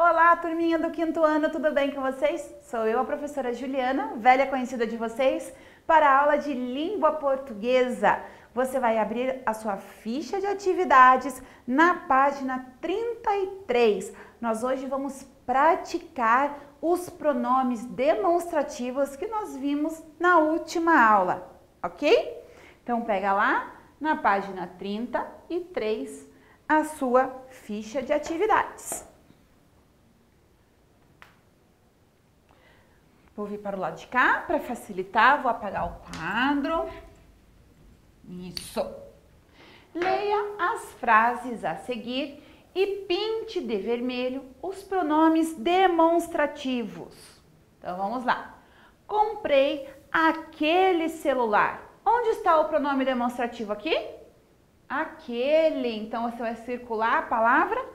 Olá, turminha do quinto ano, tudo bem com vocês? Sou eu, a professora Juliana, velha conhecida de vocês, para a aula de língua portuguesa. Você vai abrir a sua ficha de atividades na página 33. Nós hoje vamos praticar os pronomes demonstrativos que nós vimos na última aula, ok? Então pega lá na página 33 a sua ficha de atividades. Vou vir para o lado de cá para facilitar, vou apagar o quadro. Isso. Leia as frases a seguir e pinte de vermelho os pronomes demonstrativos. Então vamos lá. Comprei aquele celular. Onde está o pronome demonstrativo aqui? Aquele. Então você vai circular a palavra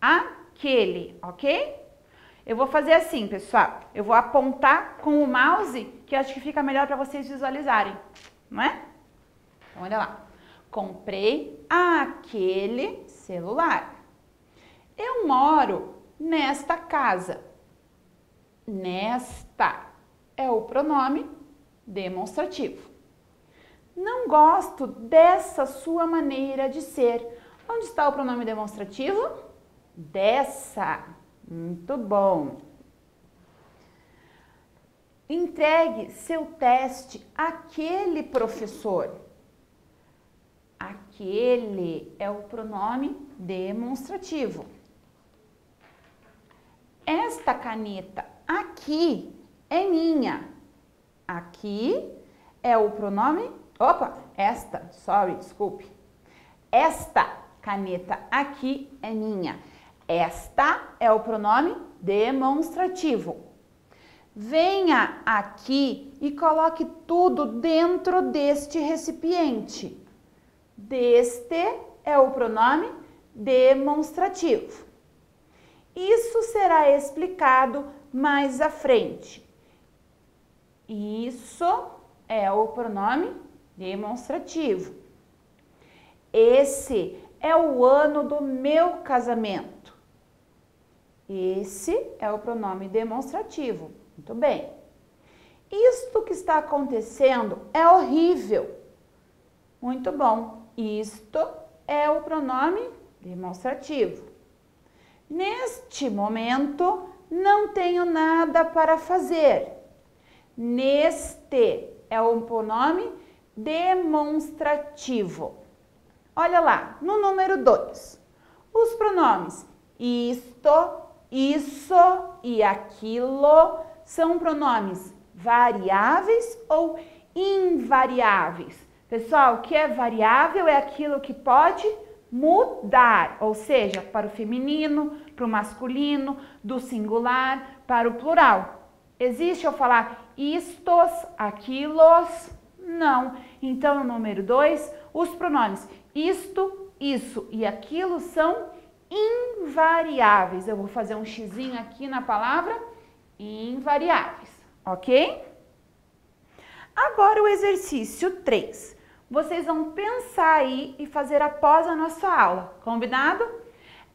aquele, ok? Eu vou fazer assim, pessoal. Eu vou apontar com o mouse, que acho que fica melhor para vocês visualizarem, não é? Então, olha lá. Comprei aquele celular. Eu moro nesta casa. Nesta é o pronome demonstrativo. Não gosto dessa sua maneira de ser. Onde está o pronome demonstrativo? Dessa. Muito bom. Entregue seu teste àquele professor. Aquele é o pronome demonstrativo. Esta caneta aqui é minha. Aqui é o pronome. Opa, esta, sorry, desculpe. Esta caneta aqui é minha. Esta é o pronome demonstrativo. Venha aqui e coloque tudo dentro deste recipiente. Deste é o pronome demonstrativo. Isso será explicado mais à frente. Isso é o pronome demonstrativo. Esse é o ano do meu casamento. Esse é o pronome demonstrativo. Muito bem. Isto que está acontecendo é horrível. Muito bom. Isto é o pronome demonstrativo. Neste momento, não tenho nada para fazer. Neste é o pronome demonstrativo. Olha lá, no número 2, os pronomes isto, isso e aquilo são pronomes variáveis ou invariáveis. Pessoal, o que é variável é aquilo que pode mudar, ou seja, para o feminino, para o masculino, do singular para o plural. Existe eu falar istos, aquilos? Não. Então, número 2, os pronomes isto, isso e aquilo são invariáveis. Eu vou fazer um xizinho aqui na palavra invariáveis, ok? Agora o exercício 3. Vocês vão pensar aí e fazer após a nossa aula, combinado?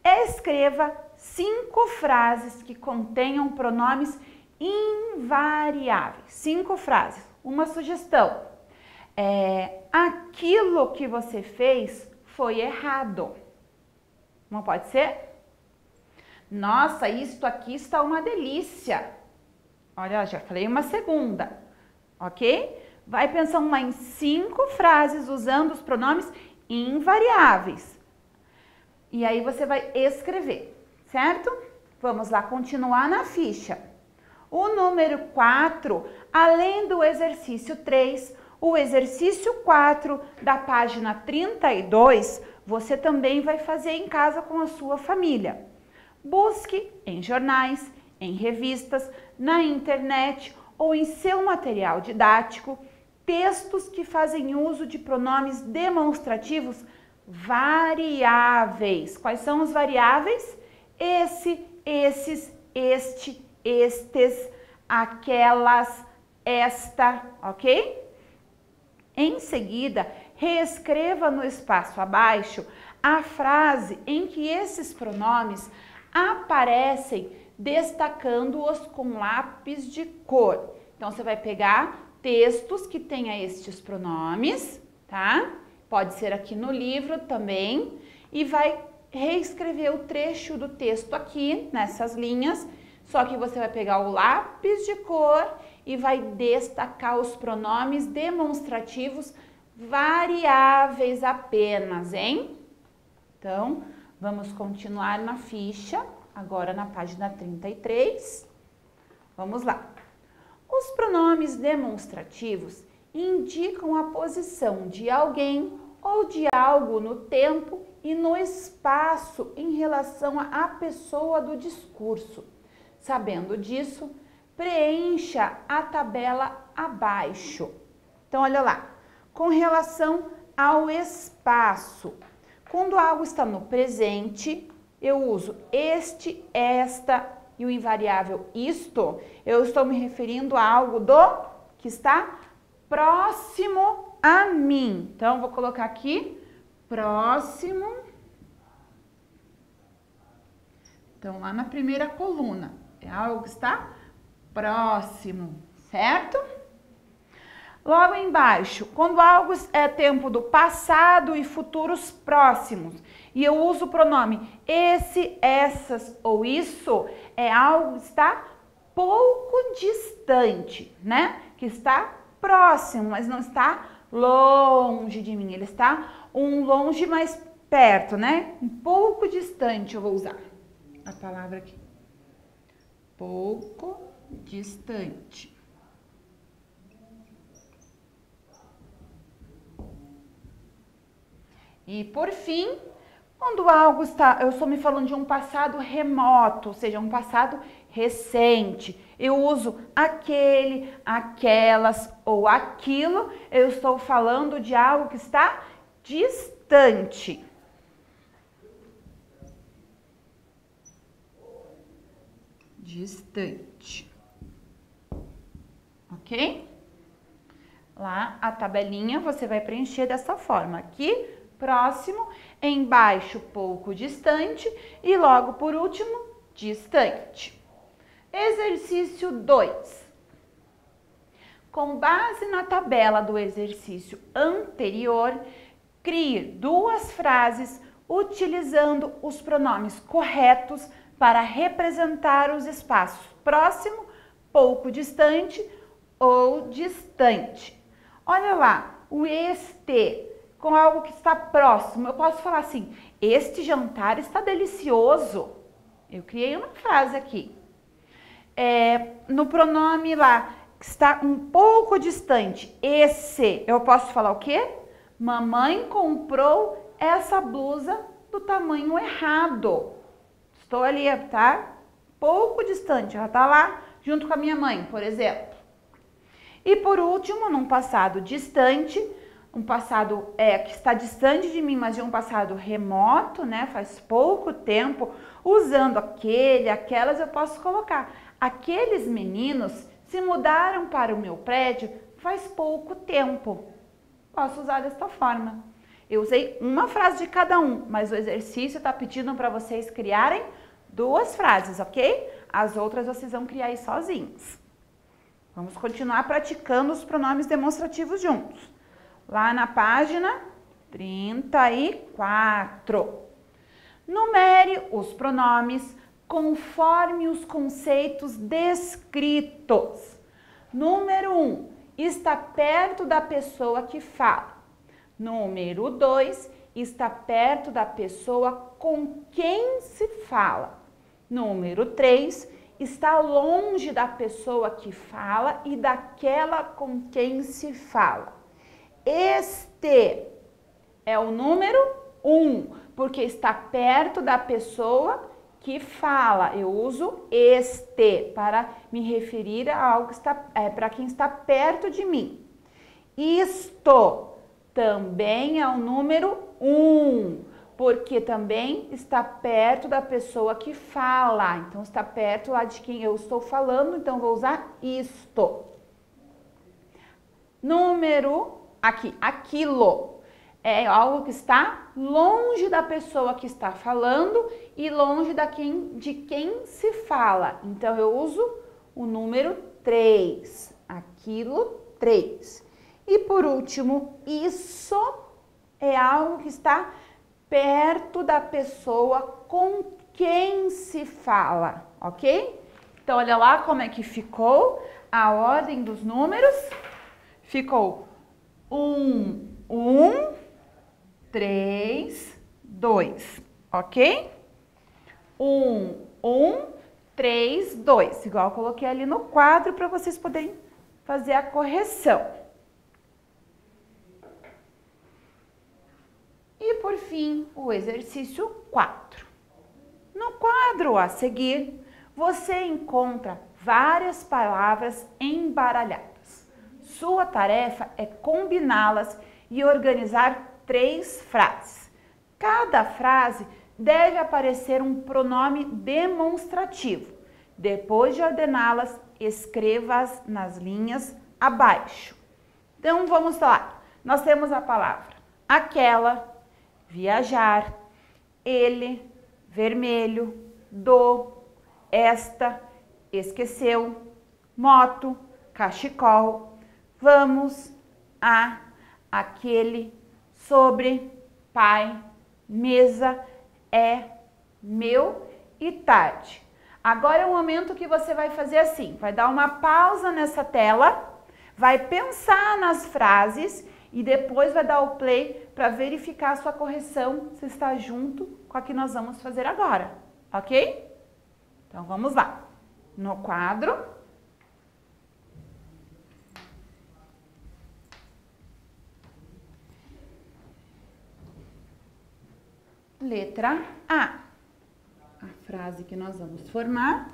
Escreva cinco frases que contenham pronomes invariáveis. Cinco frases. Uma sugestão. É, aquilo que você fez foi errado. Não pode ser? Nossa, isto aqui está uma delícia. Olha, já falei uma segunda, ok? Vai pensando lá em cinco frases usando os pronomes invariáveis. E aí você vai escrever, certo? Vamos lá continuar na ficha. O número 4, além do exercício 3, o exercício 4 da página 32, você também vai fazer em casa com a sua família. Busque em jornais, em revistas, na internet ou em seu material didático textos que fazem uso de pronomes demonstrativos variáveis. Quais são os variáveis? Esse, esses, este, estes, aquelas, esta, ok? Em seguida, reescreva no espaço abaixo a frase em que esses pronomes aparecem destacando-os com lápis de cor. Então, você vai pegar textos que tenha estes pronomes, tá? Pode ser aqui no livro também. E vai reescrever o trecho do texto aqui, nessas linhas, só que você vai pegar o lápis de cor e vai destacar os pronomes demonstrativos variáveis apenas, hein? Então, vamos continuar na ficha, agora na página 33. Vamos lá. Os pronomes demonstrativos indicam a posição de alguém ou de algo no tempo e no espaço em relação à pessoa do discurso. Sabendo disso, preencha a tabela abaixo. Então, olha lá. Com relação ao espaço, quando algo está no presente, eu uso este, esta e o invariável isto. Eu estou me referindo a algo do que está próximo a mim. Então, vou colocar aqui próximo. Então, lá na primeira coluna, é algo que está próximo, certo? Logo embaixo, quando algo é tempo do passado e futuros próximos, e eu uso o pronome esse, essas ou isso, é algo que está pouco distante, né? Que está próximo, mas não está longe de mim. Ele está um longe mais perto, né? Um pouco distante eu vou usar a palavra aqui. Pouco distante. E por fim, quando algo está, eu estou me falando de um passado remoto, ou seja, um passado recente, eu uso aquele, aquelas ou aquilo, eu estou falando de algo que está distante. Distante. Ok? Lá a tabelinha você vai preencher dessa forma. Aqui, próximo, embaixo, pouco distante e logo por último, distante. Exercício 2. Com base na tabela do exercício anterior, crie duas frases utilizando os pronomes corretos para representar os espaços próximo, pouco distante ou distante. Olha lá, o este com algo que está próximo. Eu posso falar assim: este jantar está delicioso. Eu criei uma frase aqui. É, no pronome lá, que está um pouco distante, esse, eu posso falar o quê? Mamãe comprou essa blusa do tamanho errado. Estou ali, tá? Pouco distante, ela tá lá junto com a minha mãe, por exemplo. E por último, num passado distante, um passado é, que está distante de mim, mas de um passado remoto, né? Faz pouco tempo, usando aquele, aquelas, eu posso colocar. Aqueles meninos se mudaram para o meu prédio faz pouco tempo. Posso usar desta forma. Eu usei uma frase de cada um, mas o exercício está pedindo para vocês criarem duas frases, ok? As outras vocês vão criar aí sozinhos. Vamos continuar praticando os pronomes demonstrativos juntos lá na página 34. Numere os pronomes conforme os conceitos descritos. Número 1, um, está perto da pessoa que fala. Número 2, está perto da pessoa com quem se fala. Número 3, está longe da pessoa que fala e daquela com quem se fala. Este é o número 1, um, porque está perto da pessoa que fala. Eu uso este para me referir a algo que está é, para quem está perto de mim. Isto também é o número 1, um, porque também está perto da pessoa que fala. Então está perto lá de quem eu estou falando, então vou usar isto. Número aqui, aquilo. é algo que está longe da pessoa que está falando e longe da quem, de quem se fala. Então, eu uso o número 3. Aquilo, 3. E por último, isso é algo que está perto da pessoa com quem se fala, ok? Então, olha lá como é que ficou a ordem dos números. Ficou um, um, três, dois, ok? Um, um, três, dois. Igual eu coloquei ali no quadro para vocês poderem fazer a correção. E por fim, o exercício 4. No quadro a seguir, você encontra várias palavras embaralhadas. Sua tarefa é combiná-las e organizar três frases. Cada frase deve aparecer um pronome demonstrativo. Depois de ordená-las, escreva-as nas linhas abaixo. Então vamos lá. Nós temos a palavra aquela, viajar, ele, vermelho, do, esta, esqueceu, moto, cachecol, vamos, a, aquele, sobre, pai, mesa, é, meu e tarde. Agora é o momento que você vai fazer assim, vai dar uma pausa nessa tela, vai pensar nas frases e depois vai dar o play para verificar a sua correção se está junto com a que nós vamos fazer agora, ok? Então vamos lá. No quadro. Letra A. A frase que nós vamos formar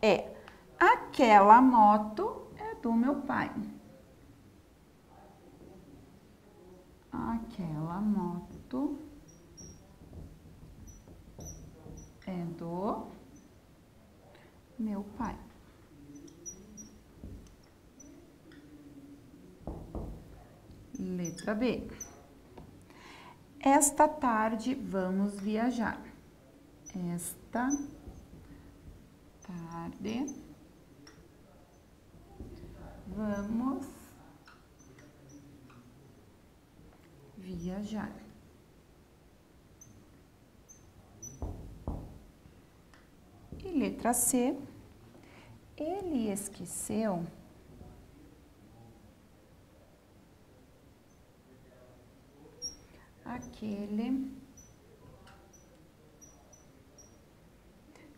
é: Aquela moto é do meu pai. aquela moto é do meu pai. Letra B. Esta tarde vamos viajar. Esta tarde vamos viajar. E letra C, ele esqueceu aquele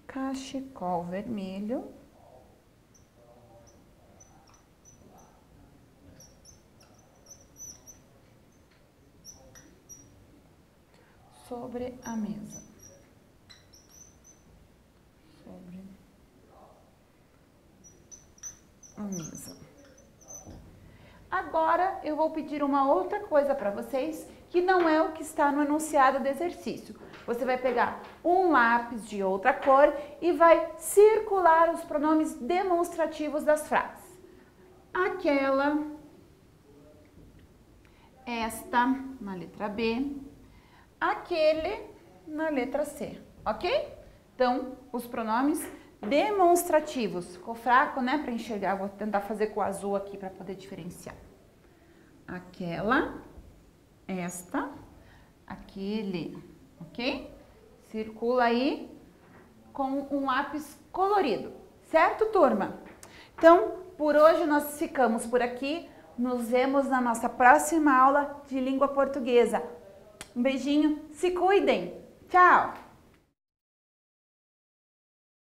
cachecol vermelho sobre a mesa. Sobre a mesa. Eu vou pedir uma outra coisa para vocês que não é o que está no enunciado do exercício. Você vai pegar um lápis de outra cor e vai circular os pronomes demonstrativos das frases. Aquela, esta, na letra B, aquele na letra C, ok? Então, os pronomes demonstrativos. Ficou fraco, né, para enxergar? Vou tentar fazer com o azul aqui para poder diferenciar. Aquela, esta, aquele, ok? Circula aí com um lápis colorido, certo, turma? Então, por hoje nós ficamos por aqui. Nos vemos na nossa próxima aula de língua portuguesa. Um beijinho, se cuidem. Tchau!